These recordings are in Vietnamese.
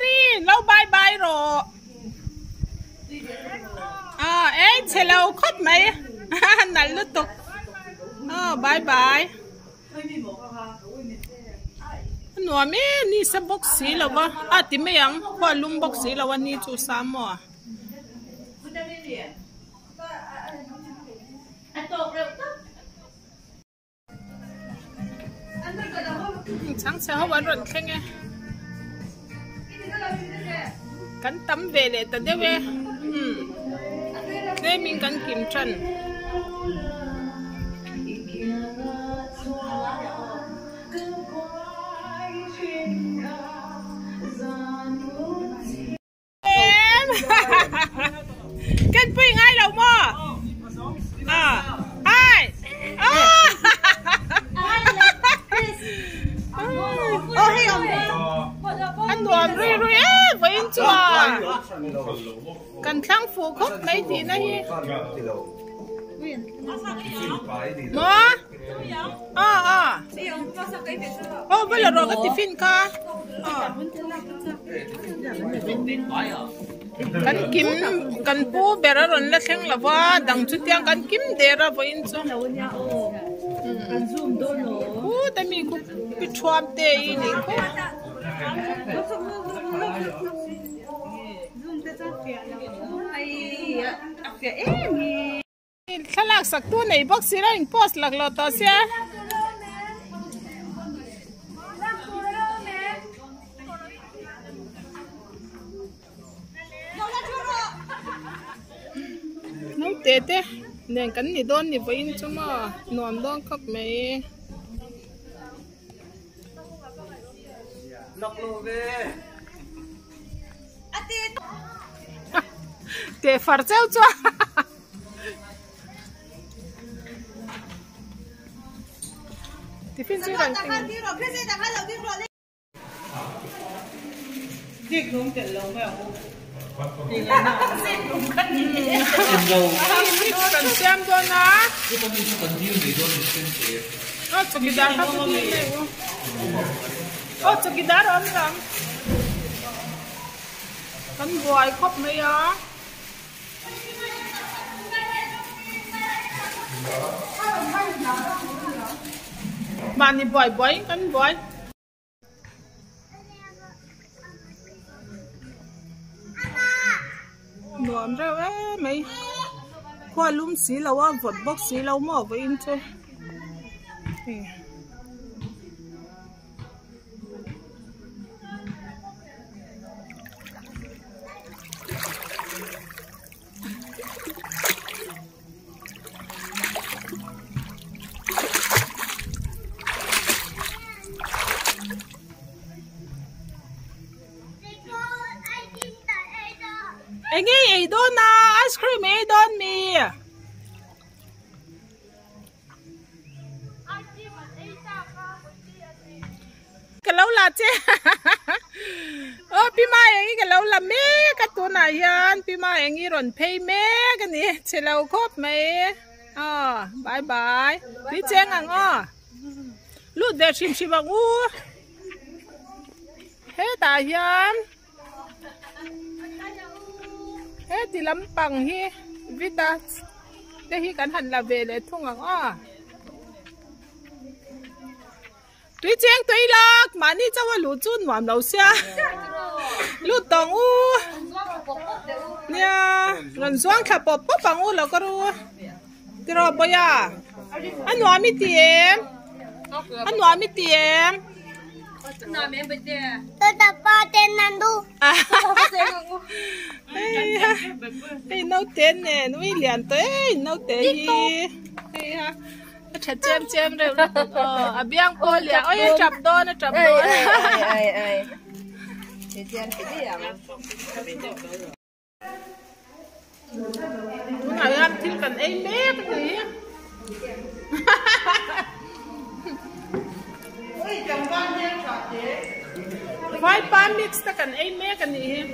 đi, lâu bye bye rồi. À ấy chờ lâu khóc mấy nãy lúc tục. À bye bye. Nó mẹ, ni sa box xí là vợ à tìm mấy ang qua lung box xí là vợ ni chú sa mò. Chẳng sẽ hấp dẫn khen nghe cắn tấm về để tận đeo về. Ừ. Đây mình cắn kiểm à ô bây giờ rồi cái tiffin ca à kan kim kan pu bera ron la thleng lawa dang chu tiang kan kim dera vo in chu Kan zoom doon, no? ta mi ku pi thuam te i ni ko Zoom te sa kaya lang. Ay, kaya eh, ni. thalak sak tu nei box sira in post lak lo to sia nấu tê tê nên cắn ni don ni với chu mà nuam don khóc mấy Lọc lô về tê phar cheu chu tiffin chu rang ting Điệt đúng cái lông phải không? Em đâu kan siam do na Cái con đi cần điêu để cho mình xem kìa. O chukidar ka tu ni le o chukidar on ram kan boy khop me bạn đi bói bói kan bói nuam ra ế mấy qua lum xí lâu á vật bốc xí lâu mò với in thôi. Lúc để bằng u hết ta hiền. Hết thì lắm bằng hi vita đây hi cắn hẳn là về để thung ngang à tuy chén tuy lạc mà ni cháu lũ chun mà lâu xa lũ tông u nha lần xoang khắp bọc bọc bằng u là có ru cái rồi bây giờ, anh nói mi tiền anh nói mi tiền Tôi tập ba tên Nandu. à Ê, nấu tiền nè, nuôi liền tới nấu tiền gì? Chặt chém chém rồi. Ờ, à biang cô liền, ôi chập đô, nó chập đô. Ay, ay. Thế gian cái gì à? Ngày ăn thì cần ấy bé cái gì? Vai pa mix ta cần ấy bé cái gì?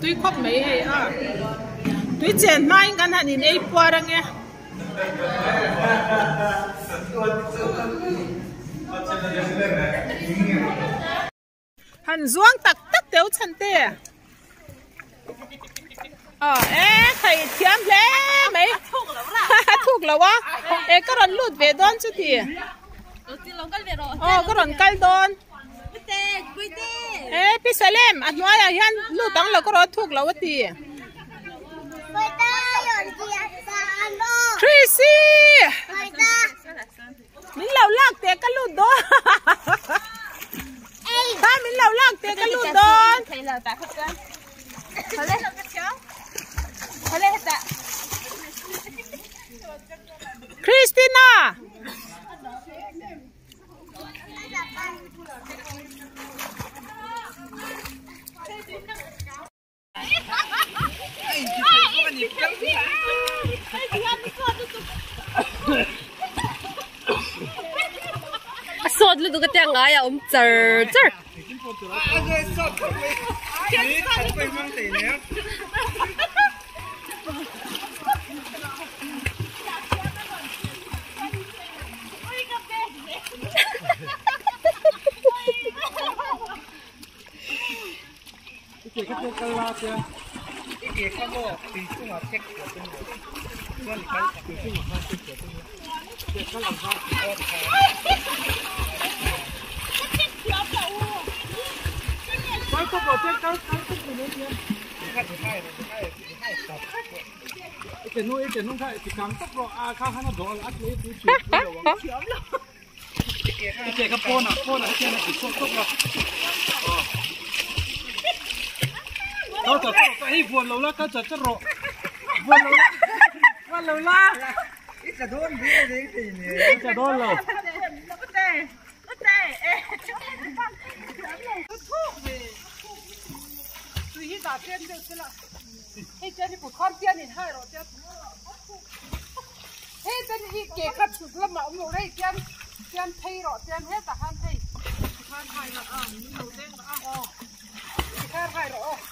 Tuy khóc mấy hay à? tui chen mai kan han in ei puar ange han zuang tak tak teu chan te ờ ê thầy thiam lẽ mấy? Thuộc là quá ê cái ròn lụt về đón chút thì ờ cái ròn cay đón ê pi salem anh nói là hiện lụt là cái ròn thuộc là quá thì Tracy! Mình lâu lạc té cái lụt đó ba mình lâu lạc té cái lụt đó Thầy là tạ khất cân. Thầy lên. Thầy lên hết tạ. Christina Sốt lên cái tiếng ngái à, ôm chở chở. Cái cái cái la kia. Cái cái cái cái chung là check cái tôi. cái cái cái cái cái cái cái cái cái Cái cái cái cái Cái cái cái cái cái cái tốc độ kia. Cái thứ hai là thứ hai thứ hai tập. Cái nuôi cái nuôi cái cái cảm tốc độ à khá khá nó đó là lấy túi chịu cái đồ vắng chiếm lắm.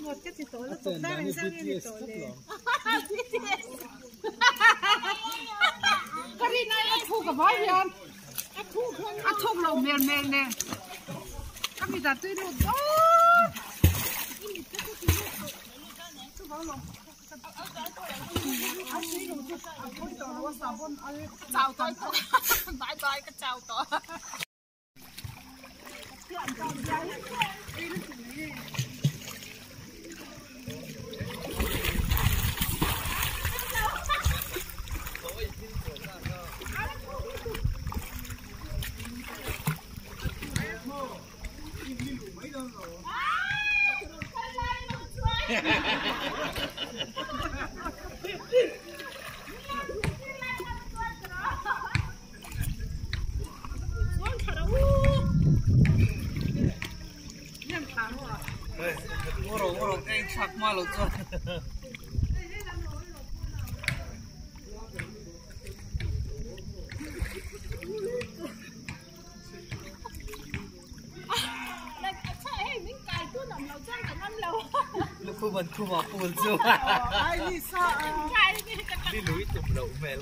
một cái thì tối nó tụt ra làm sao nghe thì tối lên cái này thu cả bao nhiêu ăn thu ăn thu lâu mềm mềm nè. Cái đã tươi được. Đó chào tôi. Bye cái chào tôi 两个人一个 Lúc cô vẫn thu vào buồn chưa? Đi núi chụp đậu mẹ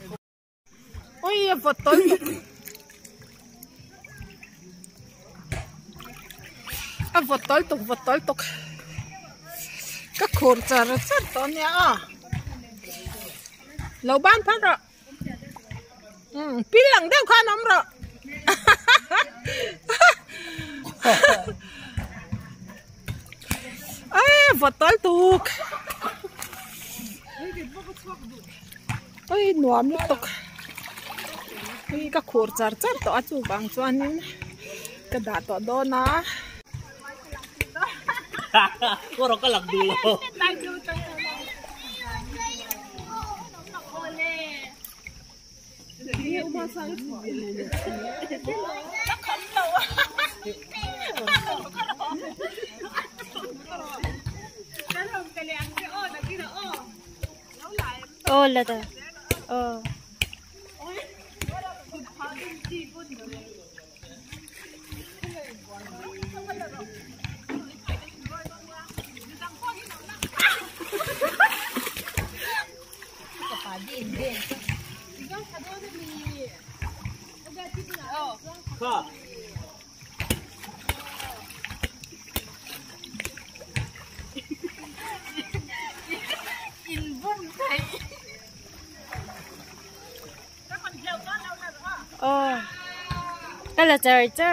ôi vật tối à vật tối tục vật tối tục. Các khổn trả rất rất to nha. À lâu ban phát rồi. Ừ pin lằng đeo khoan nóng rồi vật tục ơi nuam lúc tục ơi các khổ char char to chu bang chuan cái đá to đó na. Cô rồi có lật đi luôn Hãy subscribe cho kênh Ghiền Mì Gõ Để không bỏ lỡ những video hấp dẫn ô là đó ờ Ka. ờ đây là trời chứ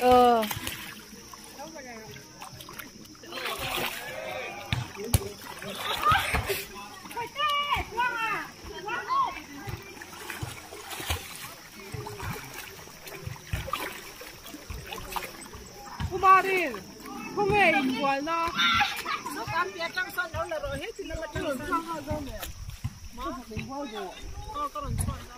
ờ Cô ba đi. Không hề hình quần đó. Nó cam bia trăng son đâu là rồi hết thì nó mà trăng son hơn đâu nè. Má cũng hoa rồi. Ờ, có lần son đó.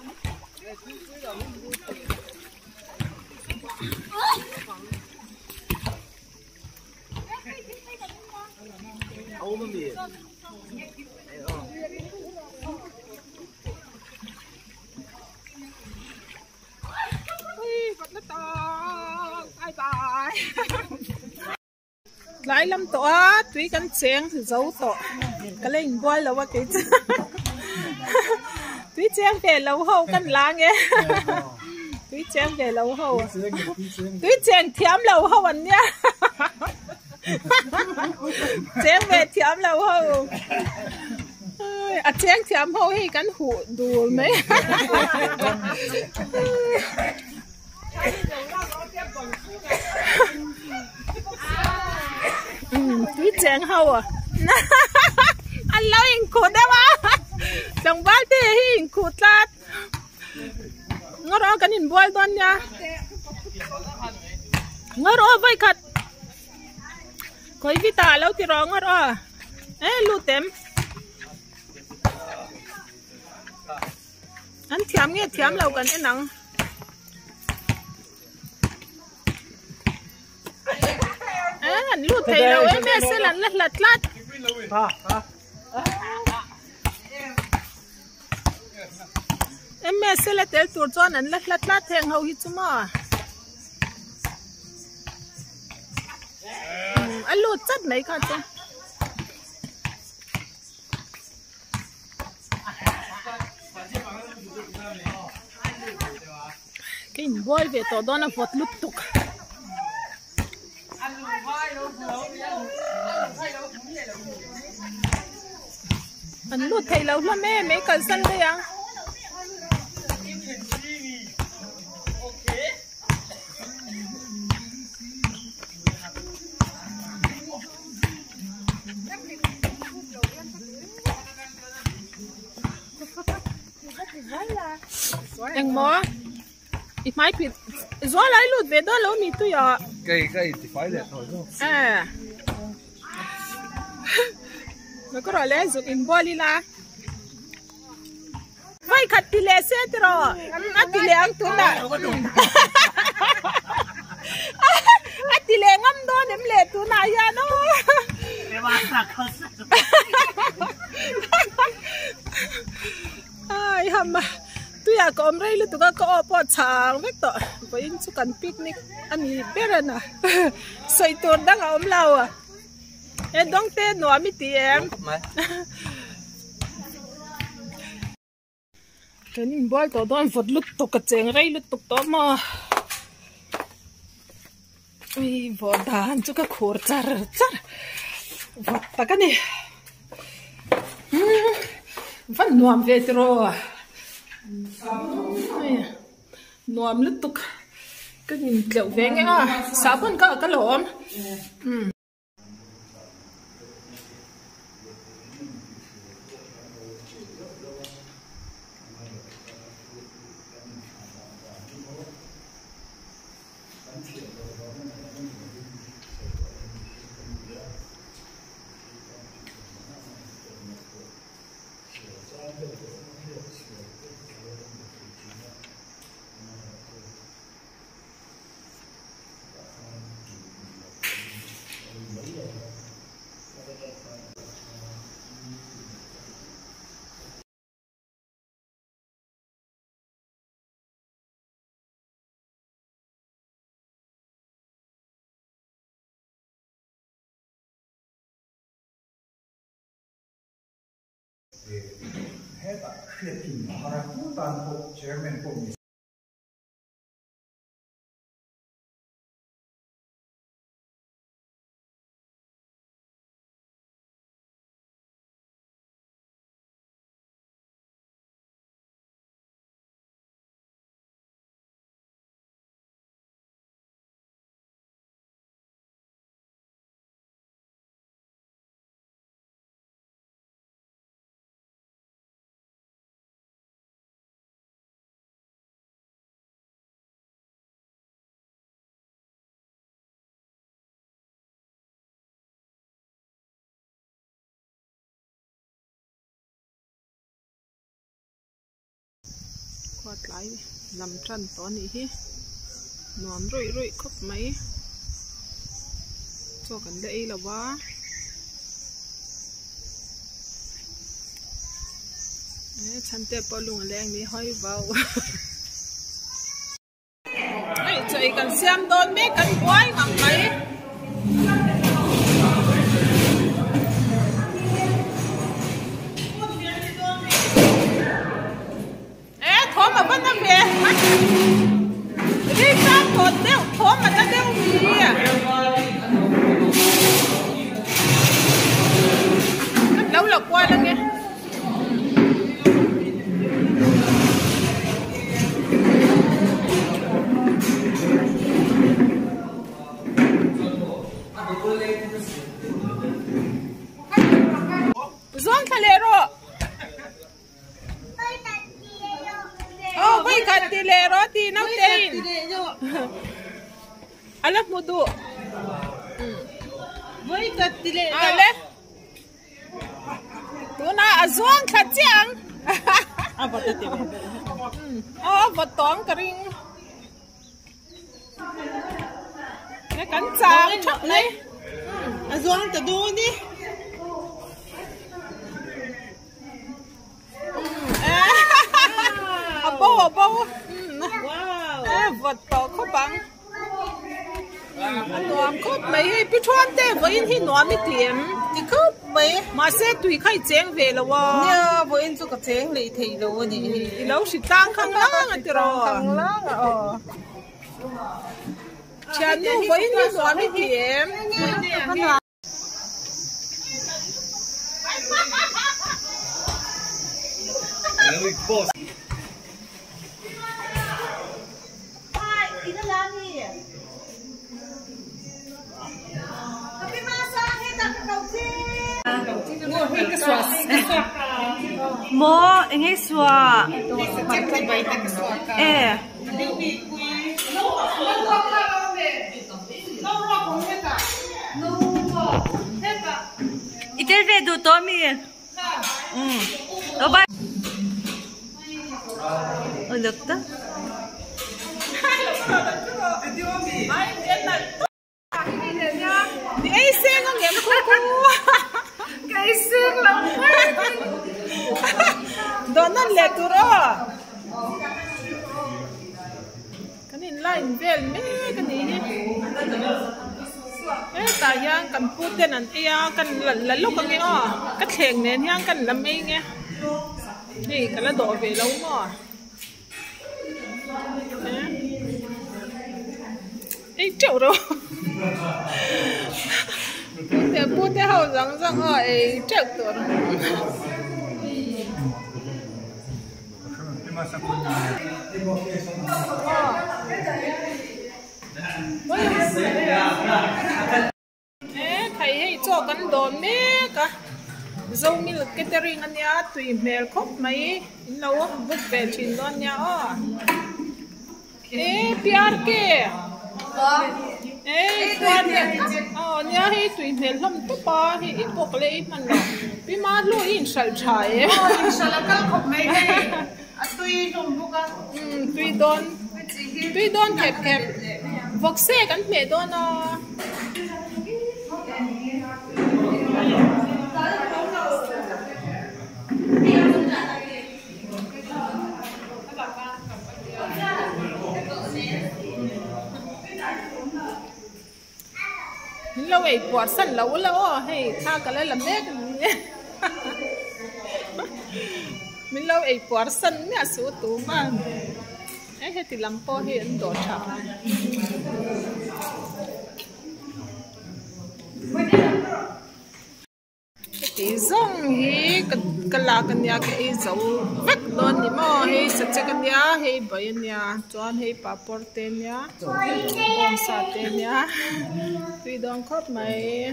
Ấu mà mì. Ui, vật nó to. Bye bye. Lại lắm tổ, tuy căn chén thì dấu tổ. Cái lên bôi là quá cái chứ. Tuy chén về lâu hậu căn lá nghe. Tuy chén về lâu hậu. À. Tuy chén thiếm lâu hậu anh nhá, chén về thiếm lâu hậu. À chén thiếm hậu thì căn hụ đủ mấy. Ừ, chèn chén à? Anh lâu hình cụt đấy mà chẳng bao thì hình cụt lát ngó đó cái nhìn bôi đón nha. Ngó đó với khát coi tà lâu thì rõ ngó đó à? ê lu tem anh thiam nghe thiam lâu gần cái nắng. Anh lu thấy lâu em em sẽ lần lật lật ha. em mẹ sẽ là tel tour cho nên lát lát lát thèn hậu hít chung mà anh lụt chất mấy cả chứ cái boy về tổ đó nó vọt tục anh lụt thầy lâu lắm mẹ mấy cần sân đây à Anh mò ít mai quỵt gió lại lụt về đó lâu mi tu ya Cây cây thì phải đẹp thôi à nó có rồi lẽ dùng in boli la vai khát tì lệ xe tì rồi à tì lệ ăn tu na à tì lệ ngâm đó nem lệ tu na ya no. Ai hả mà tôi à có omrei lu tu ka ko po chang vek to ko in chu kan picnic. Ani bera na soi tur dang om lawa e dong te no mi ti em cái nhìn bói tổ đó vật lút tục cái chèn rây lút tục đó mà. Ui vợ đàn cho cái khổ char char. Vật ta cái này. Vẫn nuông về rồi. Nuông lút tục. Cái nhìn kiểu về nghe. À sao vẫn có cái lỗ? 해 크레틴 하라쿠 단복 제멘 봄이 quạt lại làm trần to này hi nón rụi rụi khóc mấy. Cho cần đây là quá Đấy, chân tép bao lùng lên đi hơi vào. Ấy chạy cần xem đôi mấy cần quái mà mấy. Mà vẫn đang về mắt đi sang thố đeo thố mà nó đeo gì? À lâu là qua lắm nghe. Zon kalero. Oh, wait, katilero ti nang tain. Alam mo do. Boy katile. Ale. Tu na azon katiang. Apa tadi? Oh, botong kering. Cái cánh chàng chắc này. Azuang tado ni. À bố à vật to khó bằng. Nuam khóc mấy bị chuan tê với in hi nuam mi tiệm. Ni khop mai. Mà sẽ tùy khai chén về là wa. Nya bo in chu ka cheng le thei lo ni. Thì lâu sĩ tăng khang lang à tiro. Kang lang ờ. Chán nu với in hi nuam mi tiệm. Mo, ngay swa. Eh. Itel ve du to mi. Mm. Lo ba? Oh, cái xương con nghiệm khu cái xương là đó nó lệ tụ cái này lại về mẹ cái này ấy ta yang cần phụ tên anh ấy cần là là lúc cái thèn này yang cần làm ấy nghe. Đi cái là đổ về lâu mà 哎，走着。这不太好嚷嚷啊，哎，走着了。thấy ờ. hay cho cắn đồn nè cả dâu mi lực cái teri ngân nhá, tùy mèl khóc mấy lâu vứt về chín luôn nhá. ơ ê piar kia ê quan nha ờ nha hi tùy mèo lắm tó ba hi ít bốc lệ ít mình lo bị má lu in sal chai Salakal khop mai hey. Atui lum buka. ừ tùy đón tùy đón kẹp kẹp vọc xe กัน mẹ đón vậy lâu ấy lâu lâu hay tha cái này làm đẹp này mình lâu ấy quả sân, mẹ số tụ mà. Ấy hết thì làm po hiện đổ trả cái giống hi cái cái là cái nhà cái dấu vắt luôn đi mà hay sạch sẽ cái nhà hay bay nhà chọn hay papor tên nhà bom sa tên nhà tuy đông khóc mày.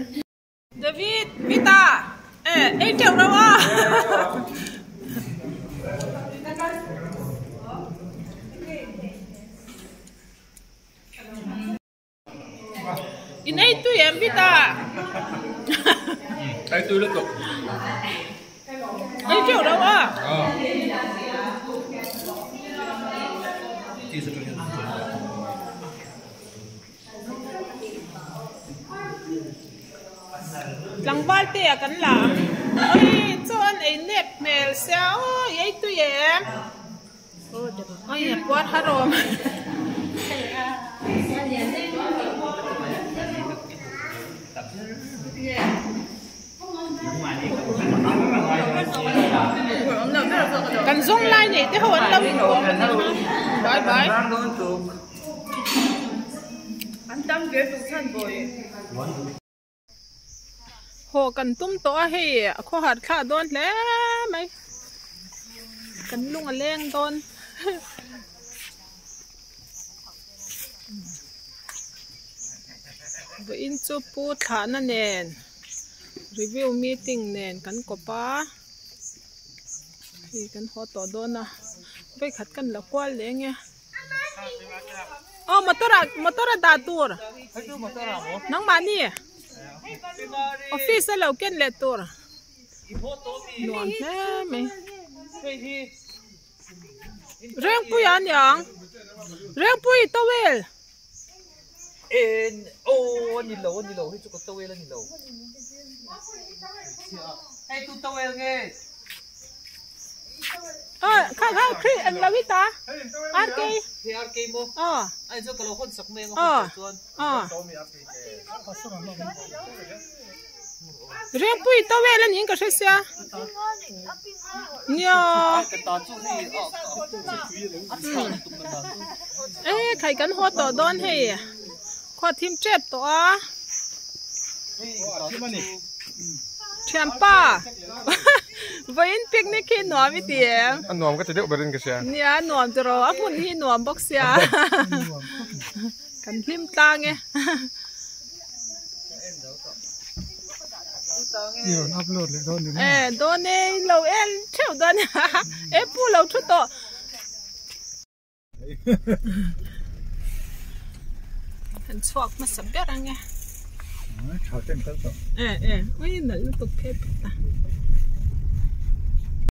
David, Vita, ê ê chào đâu à in ấy tuy em, Vita. Ừ, Đây tôi liên tục. Đi chào đâu à Ờ. Chi sự trong lăng vai tè à, cắn lắm. ôi cho anh ấy nếp mèo xéo, ấy tuy em ôi quát hát rồi Yeah. cần dùng lại này thế hồi lâu mình uống bye bye Anh tâm ghế tụ thân bồi. hồ cần tum to hay khó hạt khá đón lẽ mày cần lung à lên đón với in chu pu thả nền review meeting nền cần có pa thì cần họ to đón à. Với khát cần là qua lẽ nghe. Oh motora motora da tour nang mani office lo ken le tour nuam me me reng pu yan yang reng pu i towel En oh ni lo ni lo hi chu ko tawel ni lo. Hey, tu tao nghe. À, khang khang khi anh là biết ta. RK. Thì RK mo. Ờ. Anh cho cái lô hôn sắc mê ngọc hôn chuan. Ờ. Riêng tao về lên những cái xe. Nhờ. Ê, khai cắn hoa tổ đón hay. Khoa thêm chết tổ á. Hey, champa. Vain picnic hi nuam i ti a nuam ka chedeu berin ka sia ni a nuam tero a mun hi nuam bok sia kan hlim tang e Yêu nó upload lại thôi nữa. Ê, đôi này lâu em theo đôi này, em bu lâu chút to. Thằng chuột mà sập biết anh nghe. 아, 잘생겼어. 예, 예. 어이, 날로 또 패다.